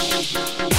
Thank